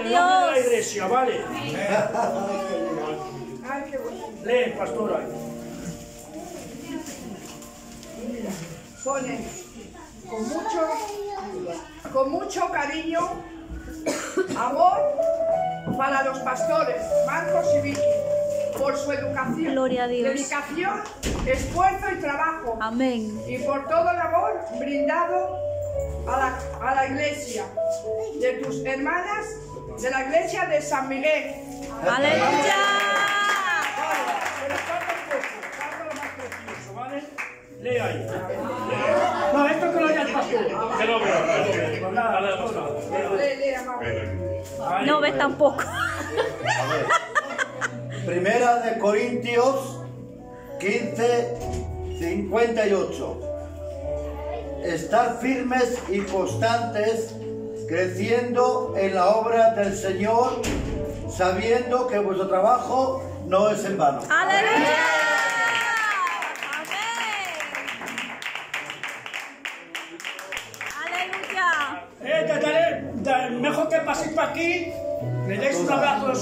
En el nombre de la Adiós. iglesia, ¿vale? Ay, qué bueno. Lee, pastora. Pone con mucho, con mucho cariño, amor para los pastores, Marcos y Vicky, por su educación, Gloria a Dios. dedicación, esfuerzo y trabajo, Amén. y por todo el amor brindado la, iglesia, de tus hermanas de la iglesia de San Miguel. Aleluya. Pero falta un poco, falta lo más precioso, ¿vale? Lee ahí. No, esto que lo haya el pastor. Que lo veo. Nada. No ves tampoco. Primera de Corintios 15, 58. Estar firmes y constantes, creciendo en la obra del Señor, sabiendo que vuestro trabajo no es en vano. Aleluya. Amén. Aleluya. Eh, mejor que paséis por aquí, le deis un abrazo